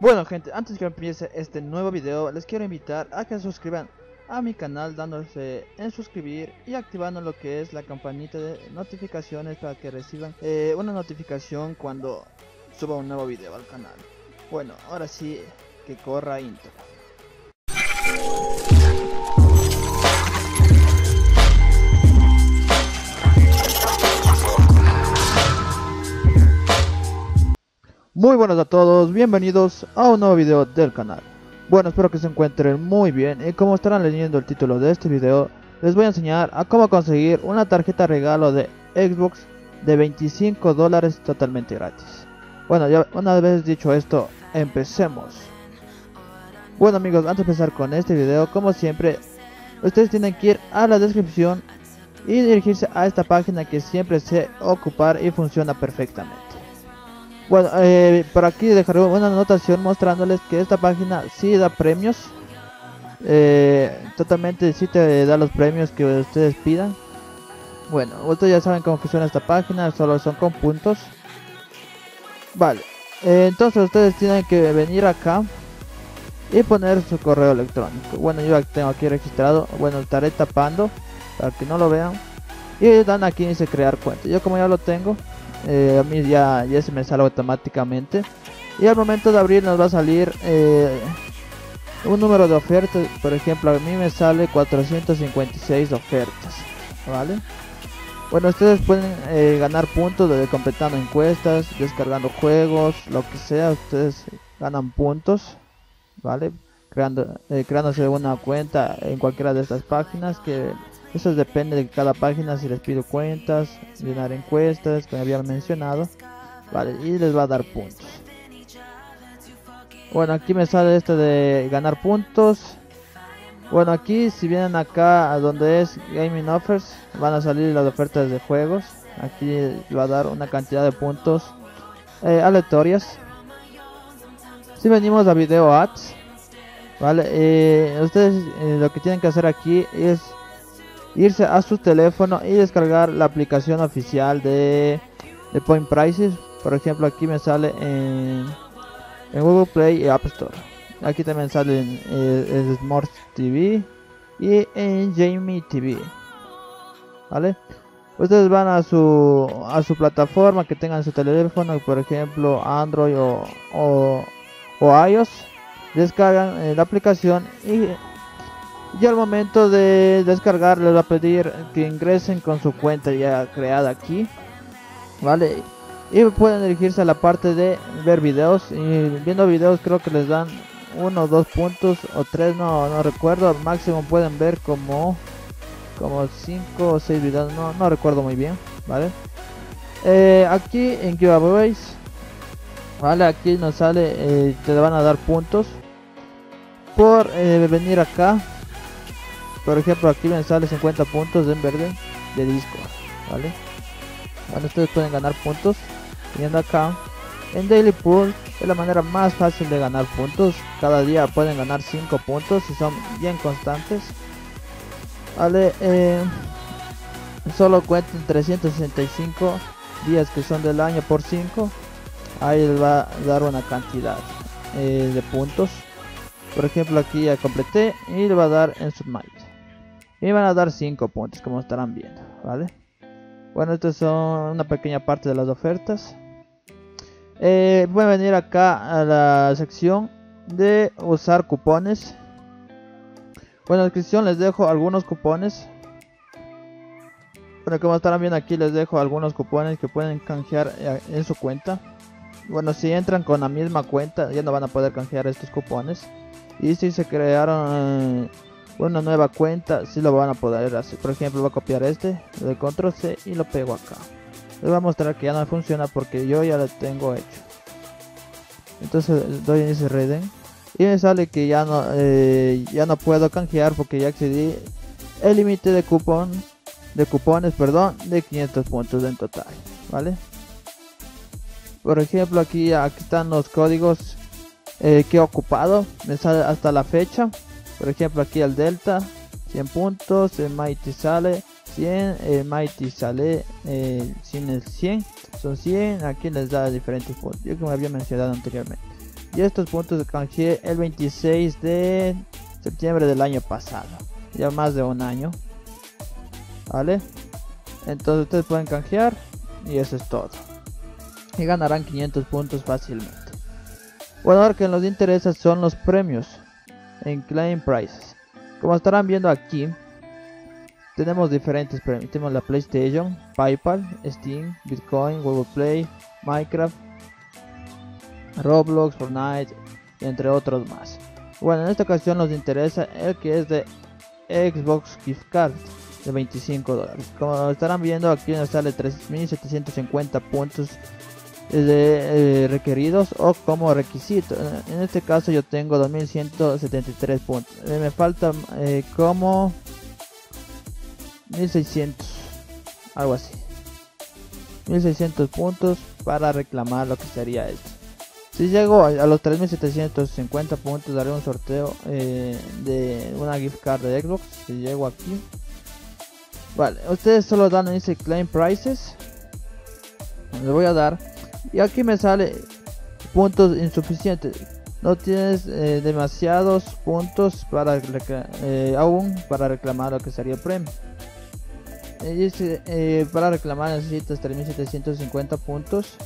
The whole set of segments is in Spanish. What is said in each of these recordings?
Bueno gente, antes que empiece este nuevo video, les quiero invitar a que se suscriban a mi canal dándose en suscribir y activando lo que es la campanita de notificaciones para que reciban eh, una notificación cuando suba un nuevo video al canal. Bueno, ahora sí, que corra intro. Muy buenas a todos, bienvenidos a un nuevo video del canal. Bueno, espero que se encuentren muy bien y como estarán leyendo el título de este video, les voy a enseñar a cómo conseguir una tarjeta regalo de Xbox de 25 dólares totalmente gratis. Bueno, ya una vez dicho esto, empecemos. Bueno amigos, antes de empezar con este video, como siempre, ustedes tienen que ir a la descripción y dirigirse a esta página que siempre se ocupar y funciona perfectamente. Bueno, eh, por aquí dejaré una anotación mostrándoles que esta página sí da premios. Eh, totalmente sí te da los premios que ustedes pidan. Bueno, ustedes ya saben cómo funciona esta página, solo son con puntos. Vale, eh, entonces ustedes tienen que venir acá y poner su correo electrónico. Bueno, yo tengo aquí registrado, bueno, estaré tapando para que no lo vean. Y dan aquí dice crear cuenta. Yo como ya lo tengo, eh, a mí ya, ya se me sale automáticamente. Y al momento de abrir nos va a salir eh, un número de ofertas. Por ejemplo a mí me sale 456 ofertas vale bueno ustedes pueden eh, ganar puntos de completando encuestas descargando juegos lo que sea. Ustedes ganan puntos vale creando creándose una cuenta en cualquiera de estas páginas que eso depende de cada página si les pido cuentas, llenar encuestas, como había mencionado. Vale, y les va a dar puntos. Bueno, aquí me sale este de ganar puntos. Bueno, aquí si vienen acá a donde es Gaming Offers, van a salir las ofertas de juegos. Aquí va a dar una cantidad de puntos eh, aleatorias. Si venimos a Video Ads, vale, eh, ustedes eh, lo que tienen que hacer aquí es irse a su teléfono y descargar la aplicación oficial de, de Point Prices. Por ejemplo, aquí me sale en, en Google Play y App Store. Aquí también sale en el, Smart TV y en Jamie TV. ¿Vale? Ustedes van a su, a su plataforma que tengan su teléfono, por ejemplo Android o, o, o iOS. Descargan eh, la aplicación y y al momento de descargar les va a pedir que ingresen con su cuenta ya creada aquí vale y pueden dirigirse a la parte de ver videos. Y viendo videos creo que les dan uno dos puntos o tres no, no recuerdo. Al máximo pueden ver como como cinco o seis videos no, no recuerdo muy bien vale eh, aquí en giveaways vale aquí nos sale eh, te van a dar puntos por eh, venir acá por ejemplo, aquí me sale 50 puntos en verde de disco, ¿vale? Bueno, ustedes pueden ganar puntos viendo acá. En Daily Pool es la manera más fácil de ganar puntos. Cada día pueden ganar 5 puntos si son bien constantes. Vale, eh, solo cuenten 365 días que son del año por 5. Ahí les va a dar una cantidad eh, de puntos. Por ejemplo, aquí ya completé y le va a dar en Submite. Y van a dar 5 puntos, como estarán viendo, ¿vale? Bueno, estas son una pequeña parte de las ofertas. Eh, pueden venir acá a la sección de usar cupones. Bueno, en la descripción les dejo algunos cupones. Bueno, como estarán viendo aquí les dejo algunos cupones que pueden canjear eh, en su cuenta. Bueno, si entran con la misma cuenta ya no van a poder canjear estos cupones. Y si se crearon... una nueva cuenta si lo van a poder hacer. Por ejemplo voy a copiar este de control c y lo pego acá. Les voy a mostrar que ya no funciona porque yo ya lo tengo hecho. Entonces doy en ese reden. Y me sale que ya no eh, ya no puedo canjear porque ya accedí. El límite de cupón de cupones perdón de 500 puntos en total vale por ejemplo aquí aquí están los códigos eh, que he ocupado. Me sale hasta la fecha por ejemplo, aquí el Delta, 100 puntos, el Mighty sale 100, el Mighty sale sin el 100, son 100, aquí les da diferentes puntos, yo como había mencionado anteriormente. y estos puntos canjeé el 26 de septiembre del año pasado ya más de un año vale entonces ustedes pueden canjear y eso es todo. Y ganarán 500 puntos fácilmente. Bueno ahora que nos interesa son los premios en claim prices como estarán viendo aquí tenemos diferentes premios la playstation paypal steam bitcoin google play minecraft roblox fortnite entre otros más bueno en esta ocasión nos interesa el que es de xbox gift card de 25 dólares. Como estarán viendo aquí nos sale 3750 puntos de, eh, requeridos o como requisito. En este caso yo tengo 2173 puntos. Eh, me falta eh, como 1600, algo así. 1600 puntos para reclamar lo que sería esto. Si llego a, los 3750 puntos daré un sorteo de una gift card de Xbox. Si llego aquí Vale, ustedes solo dan ese claim prices. Le voy a dar. Y aquí me sale puntos insuficientes. No tienes eh, demasiados puntos para eh, aún para reclamar lo que sería el premio. eh, para reclamar necesitas 3750 puntos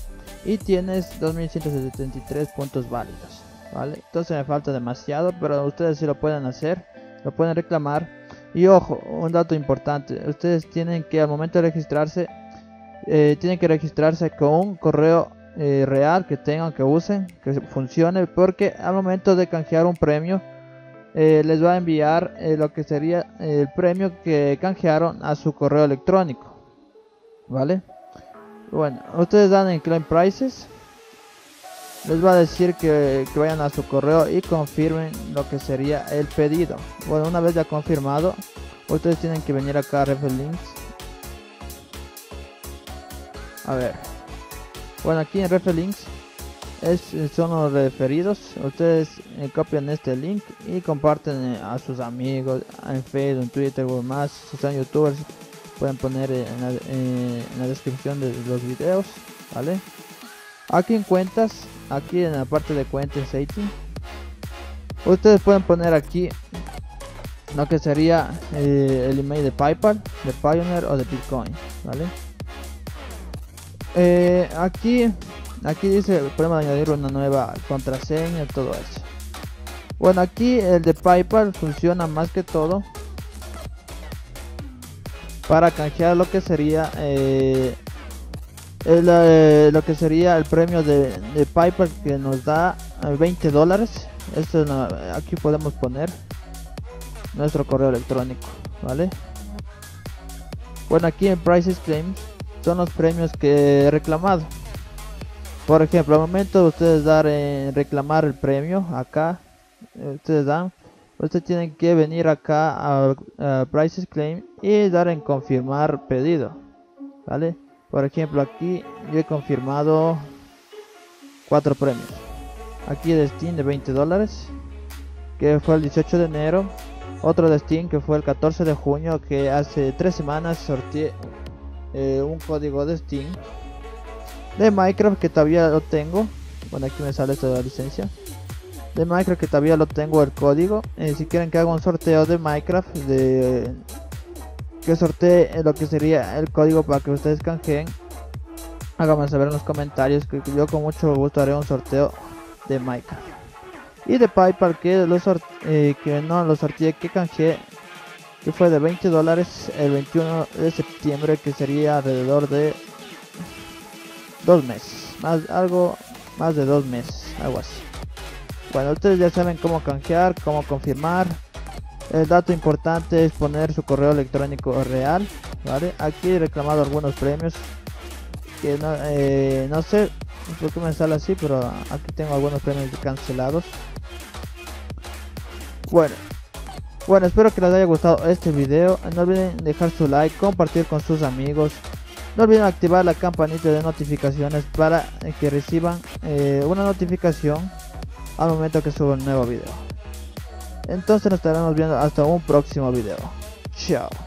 y tienes 2173 puntos válidos. ¿vale? Entonces me falta demasiado, pero ustedes si lo pueden hacer, lo pueden reclamar y ojo, un dato importante, ustedes tienen que al momento de registrarse, eh, tienen que registrarse con un correo eh, real que tengan, que usen, que funcione, porque al momento de canjear un premio, eh, les va a enviar lo que sería el premio que canjearon a su correo electrónico. ¿Vale? Bueno, ustedes dan en Claim Prices les va a decir que, vayan a su correo y confirmen lo que sería el pedido. Bueno, una vez ya confirmado, ustedes tienen que venir acá a Refer Links. A ver. Bueno, aquí en Refer Links es, son los referidos. Ustedes eh, copian este link y comparten eh, a sus amigos en Facebook, en Twitter, o más. Si son youtubers, pueden poner en la, en la descripción de los videos. ¿Vale? Aquí en cuentas aquí en la parte de cuentas setting ustedes pueden poner aquí lo que sería eh, el email de PayPal, de Pioneer o de Bitcoin, ¿vale? Eh, aquí, aquí dice podemos añadir una nueva contraseña, todo eso. Bueno, aquí el de PayPal funciona más que todo para canjear lo que sería eh, eh, lo que sería el premio de, de Piper que nos da 20 eh, dólares. Esto aquí podemos poner nuestro correo electrónico, ¿vale? Bueno, aquí en Prices Claims son los premios que he reclamado. Por ejemplo, al momento de ustedes dar en reclamar el premio, acá, eh, ustedes dan, ustedes tienen que venir acá a, a Prices Claim y dar en confirmar pedido, ¿vale? Por ejemplo, aquí yo he confirmado cuatro premios. Aquí de Steam de 20 dólares, que fue el 18 de enero. Otro de Steam que fue el 14 de junio, que hace tres semanas sorteé eh, un código de Steam. De Minecraft que todavía lo tengo. Bueno, aquí me sale toda la licencia. De Minecraft que todavía lo tengo el código. Eh, si quieren que haga un sorteo de Minecraft de que sortee lo que sería el código para que ustedes canjeen. Háganme saber en los comentarios que yo con mucho gusto haré un sorteo de Minecraft. Y de PayPal que, los eh, que no lo sorteé, que canjeé, que fue de 20 dólares el 21 de septiembre, que sería alrededor de dos meses. Más, algo más de dos meses, algo así. Bueno, ustedes ya saben cómo canjear, cómo confirmar el dato importante es poner su correo electrónico real, ¿vale? Aquí he reclamado algunos premios que no, eh, no sé por qué me sale así, pero aquí tengo algunos premios cancelados. Bueno, bueno, espero que les haya gustado este video. No olviden dejar su like, compartir con sus amigos. No olviden activar la campanita de notificaciones para que reciban eh, una notificación al momento que suba un nuevo video. Entonces nos estaremos viendo hasta un próximo video. Chao.